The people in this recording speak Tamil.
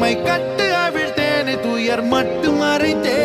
உண்மை கட்டு அவிழ்த்தேனே துயர் மட்டும் அரைத்தேன்.